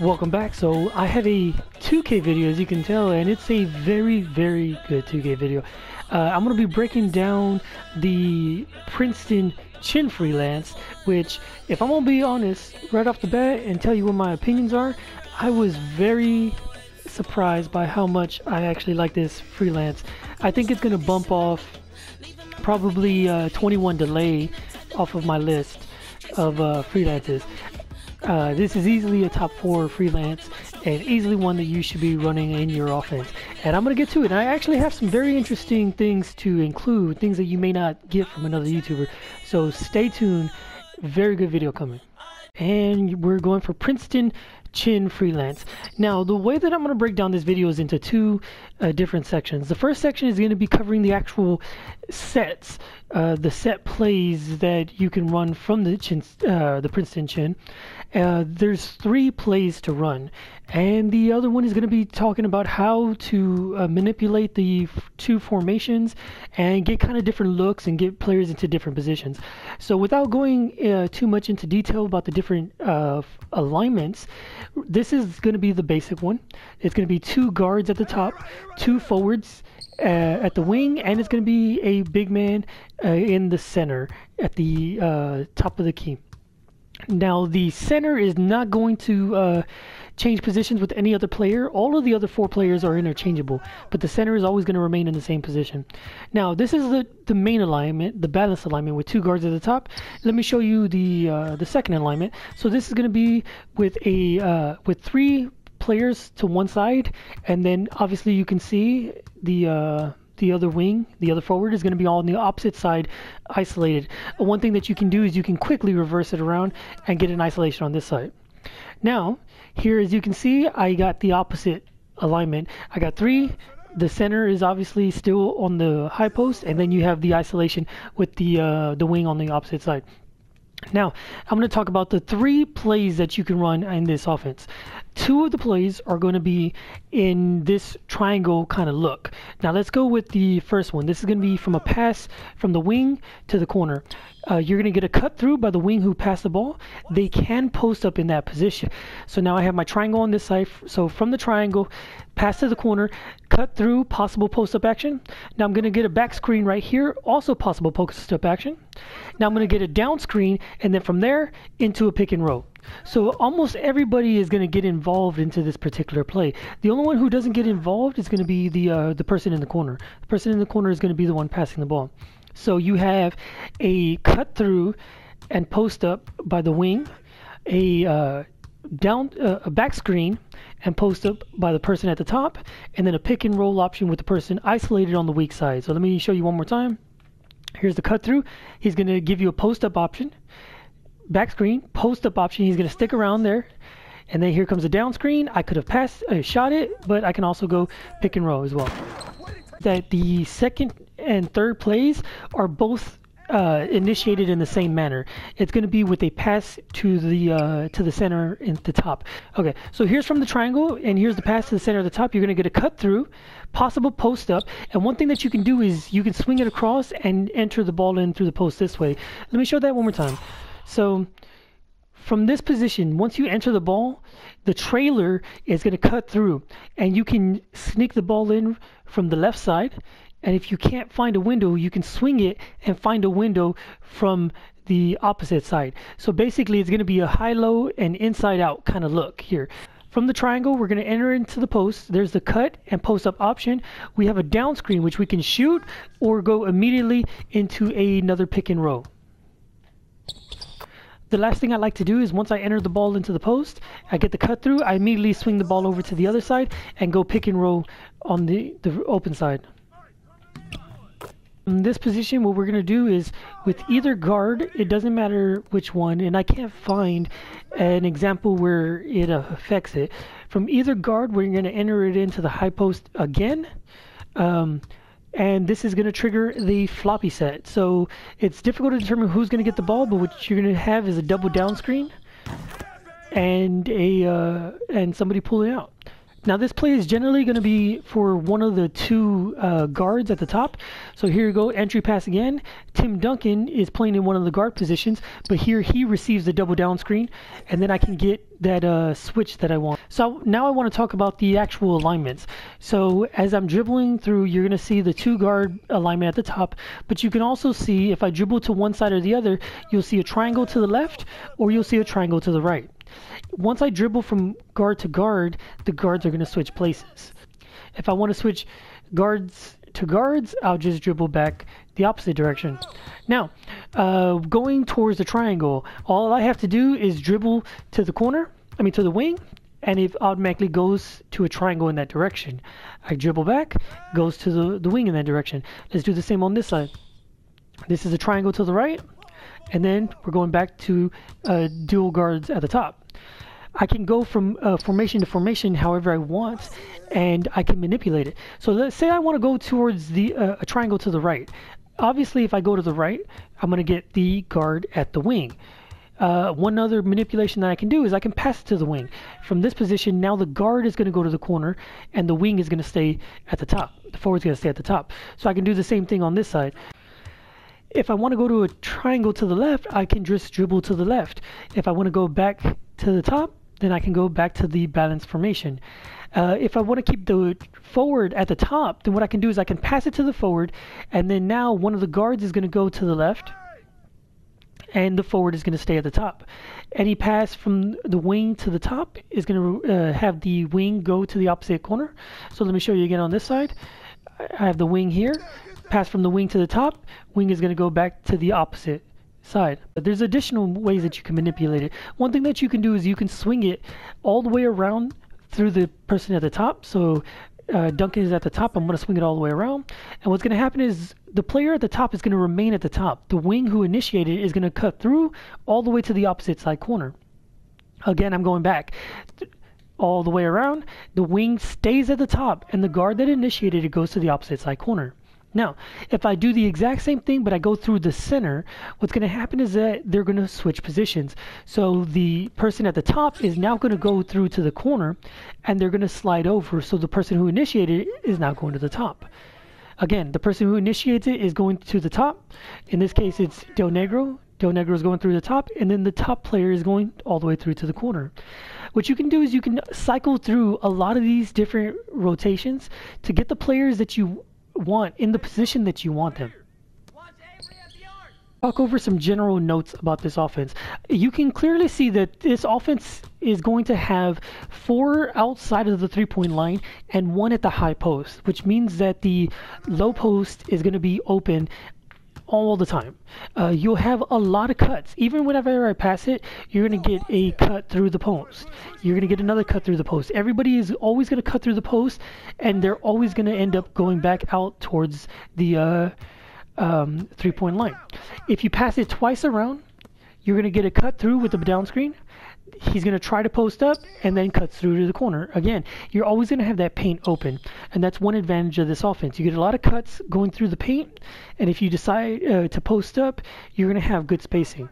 Welcome back. So I have a 2K video as you can tell and it's a very very good 2K video. Uh, I'm going to be breaking down the Princeton Chin Freelance which if I'm going to be honest right off the bat and tell you what my opinions are I was very surprised by how much I actually like this freelance. I think it's going to bump off probably uh, 21 delay off of my list of uh, freelances. Uh, this is easily a top four freelance and easily one that you should be running in your offense. And I'm going to get to it. And I actually have some very interesting things to include, things that you may not get from another YouTuber. So stay tuned. Very good video coming. And we're going for Princeton Chin Freelance. Now, the way that I'm going to break down this video is into two uh, different sections. The first section is going to be covering the actual sets, uh, the set plays that you can run from the Chin, uh, the Princeton Chin. Uh, there's three plays to run, and the other one is going to be talking about how to uh, manipulate the two formations and get kind of different looks and get players into different positions. So, without going uh, too much into detail about the different alignments, this is going to be the basic one. It's going to be two guards at the top, two forwards. Uh, at the wing, and it's going to be a big man uh, in the center at the uh, top of the key. Now, the center is not going to uh, change positions with any other player. All of the other four players are interchangeable, but the center is always going to remain in the same position. Now, this is the, the main alignment, the balance alignment with two guards at the top. Let me show you the uh, the second alignment. So this is going to be with a uh, with three players to one side, and then obviously you can see the uh, the other wing, the other forward is going to be all on the opposite side, isolated. One thing that you can do is you can quickly reverse it around and get an isolation on this side. Now, here as you can see, I got the opposite alignment. I got three. The center is obviously still on the high post, and then you have the isolation with the uh, the wing on the opposite side. Now, I'm going to talk about the three plays that you can run in this offense. Two of the plays are going to be in this triangle kind of look. Now, let's go with the first one. This is going to be from a pass from the wing to the corner. Uh, you're going to get a cut through by the wing who passed the ball. They can post up in that position. So now I have my triangle on this side. So from the triangle, pass to the corner, cut through, possible post up action. Now I'm going to get a back screen right here, also possible post up action. Now I'm going to get a down screen, and then from there into a pick and roll. So almost everybody is going to get involved into this particular play. The only one who doesn't get involved is going to be the uh, the person in the corner. The person in the corner is going to be the one passing the ball. So you have a cut through and post up by the wing, a uh, down uh, a back screen and post up by the person at the top, and then a pick and roll option with the person isolated on the weak side. So let me show you one more time. Here's the cut through. He's going to give you a post up option, back screen, post up option. He's going to stick around there. And then here comes a down screen. I could have passed, uh, shot it, but I can also go pick and roll as well. That the second and third plays are both uh, initiated in the same manner. It's going to be with a pass to the uh, to the center in the top. Okay, so here's from the triangle, and here's the pass to the center of the top. You're going to get a cut through, possible post up, and one thing that you can do is you can swing it across and enter the ball in through the post this way. Let me show that one more time. So from this position, once you enter the ball, the trailer is going to cut through, and you can sneak the ball in from the left side and if you can't find a window, you can swing it and find a window from the opposite side. So basically, it's going to be a high-low and inside-out kind of look here. From the triangle, we're going to enter into the post. There's the cut and post up option. We have a down screen, which we can shoot or go immediately into another pick and roll. The last thing I like to do is once I enter the ball into the post, I get the cut through, I immediately swing the ball over to the other side and go pick and roll on the, the open side. In this position, what we're going to do is with either guard, it doesn't matter which one, and I can't find an example where it affects it. From either guard, we're going to enter it into the high post again. Um, and this is going to trigger the floppy set. So it's difficult to determine who's going to get the ball, but what you're going to have is a double down screen and a uh, and somebody pulling out. Now this play is generally going to be for one of the two uh, guards at the top. So here you go, entry pass again. Tim Duncan is playing in one of the guard positions, but here he receives the double down screen, and then I can get that uh, switch that I want. So now I want to talk about the actual alignments. So as I'm dribbling through, you're going to see the two guard alignment at the top, but you can also see if I dribble to one side or the other, you'll see a triangle to the left, or you'll see a triangle to the right. Once I dribble from guard to guard, the guards are going to switch places. If I want to switch guards to guards, I'll just dribble back the opposite direction. Now, uh, going towards the triangle, all I have to do is dribble to the corner, I mean to the wing, and it automatically goes to a triangle in that direction. I dribble back, goes to the, the wing in that direction. Let's do the same on this side. This is a triangle to the right, and then we're going back to uh, dual guards at the top. I can go from uh, formation to formation however I want, and I can manipulate it. So let's say I want to go towards the uh, a triangle to the right. Obviously, if I go to the right, I'm going to get the guard at the wing. Uh, one other manipulation that I can do is I can pass it to the wing. From this position, now the guard is going to go to the corner, and the wing is going to stay at the top. The forward is going to stay at the top. So I can do the same thing on this side. If I want to go to a triangle to the left, I can just dribble to the left. If I want to go back to the top, then I can go back to the balance formation. Uh, if I want to keep the forward at the top, then what I can do is I can pass it to the forward, and then now one of the guards is going to go to the left, and the forward is going to stay at the top. Any pass from the wing to the top is going to uh, have the wing go to the opposite corner. So let me show you again on this side. I have the wing here. Pass from the wing to the top. Wing is going to go back to the opposite side. But there's additional ways that you can manipulate it. One thing that you can do is you can swing it all the way around through the person at the top. So uh, Duncan is at the top. I'm going to swing it all the way around. And what's going to happen is the player at the top is going to remain at the top. The wing who initiated is going to cut through all the way to the opposite side corner. Again, I'm going back all the way around. The wing stays at the top, and the guard that initiated it goes to the opposite side corner. Now, if I do the exact same thing, but I go through the center, what's going to happen is that they're going to switch positions. So the person at the top is now going to go through to the corner, and they're going to slide over. So the person who initiated it is now going to the top. Again, the person who initiates it is going to the top. In this case, it's Del Negro. Del Negro is going through the top, and then the top player is going all the way through to the corner. What you can do is you can cycle through a lot of these different rotations to get the players that you want in the position that you want them. Talk over some general notes about this offense. You can clearly see that this offense is going to have four outside of the three point line and one at the high post, which means that the low post is going to be open all the time. Uh, you'll have a lot of cuts. Even whenever I pass it, you're going to get a cut through the post. You're going to get another cut through the post. Everybody is always going to cut through the post, and they're always going to end up going back out towards the uh, um, three point line. If you pass it twice around, you're going to get a cut through with the down screen he's going to try to post up and then cuts through to the corner. Again, you're always going to have that paint open, and that's one advantage of this offense. You get a lot of cuts going through the paint, and if you decide uh, to post up, you're going to have good spacing.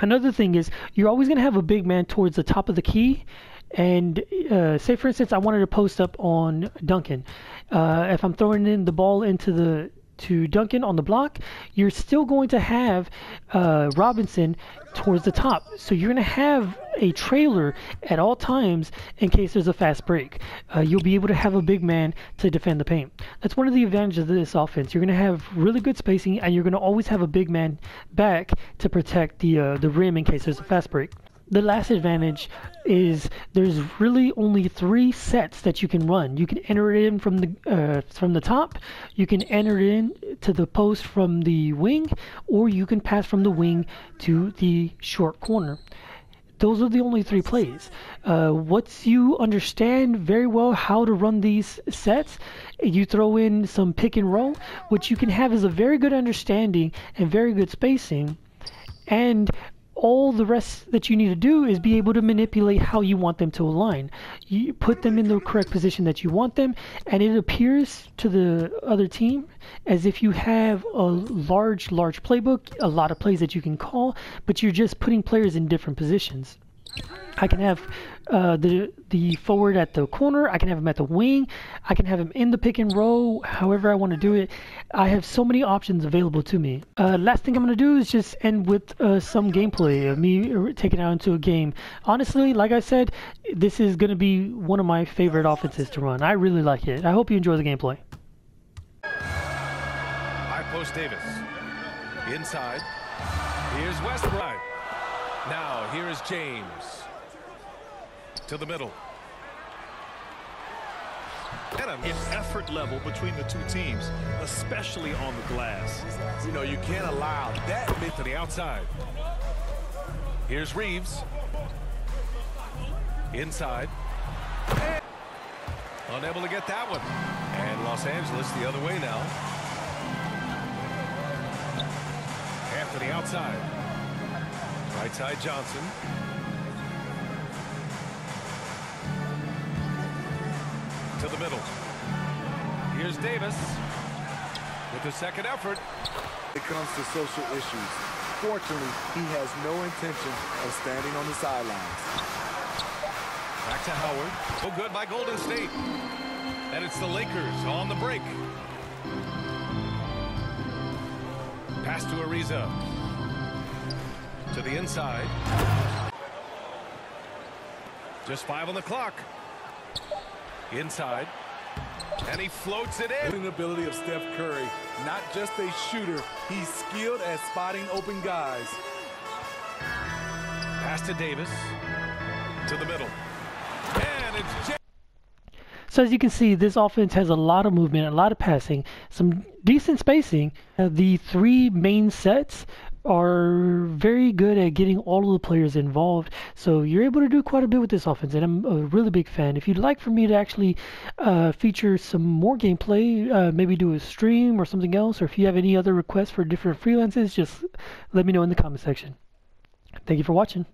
Another thing is you're always going to have a big man towards the top of the key. And uh, say, for instance, I wanted to post up on Duncan. Uh, if I'm throwing in the ball into the to Duncan on the block, you're still going to have uh, Robinson towards the top. So you're going to have a trailer at all times in case there's a fast break. Uh, you'll be able to have a big man to defend the paint. That's one of the advantages of this offense. You're going to have really good spacing, and you're going to always have a big man back to protect the uh, the rim in case there's a fast break the last advantage is there's really only three sets that you can run. You can enter it in from the uh, from the top, you can enter it in to the post from the wing, or you can pass from the wing to the short corner. Those are the only three plays. Uh, once you understand very well how to run these sets, you throw in some pick and roll. What you can have is a very good understanding and very good spacing and all the rest that you need to do is be able to manipulate how you want them to align. You put them in the correct position that you want them, and it appears to the other team as if you have a large, large playbook, a lot of plays that you can call, but you're just putting players in different positions. I can have uh, the the forward at the corner. I can have him at the wing. I can have him in the pick and roll. However I want to do it. I have so many options available to me. Uh, last thing I'm gonna do is just end with uh, some gameplay of me taking out into a game. Honestly, like I said, this is gonna be one of my favorite offenses to run. I really like it. I hope you enjoy the gameplay. High post Davis. Inside. Here's Westbrook. Now here is James to the middle. An effort level between the two teams, especially on the glass. You know, you can't allow that mid to the outside. Here's Reeves. Inside. And unable to get that one. And Los Angeles the other way now. To the outside. Right side Johnson. To the middle. Here's Davis with the second effort. It comes to social issues. Fortunately, he has no intention of standing on the sidelines. Back to Howard. Oh, good by Golden State. And it's the Lakers on the break. Pass to Ariza. To the inside. Just five on the clock. Inside. And he floats it in. The ability of Steph Curry. Not just a shooter. He's skilled at spotting open guys. Pass to Davis. To the middle. And it's... So as you can see, this offense has a lot of movement, a lot of passing, some decent spacing. Uh, the three main sets are very good at getting all of the players involved. So you're able to do quite a bit with this offense, and I'm a really big fan. If you'd like for me to actually uh, feature some more gameplay, uh, maybe do a stream or something else, or if you have any other requests for different freelances, just let me know in the comment section. Thank you for watching.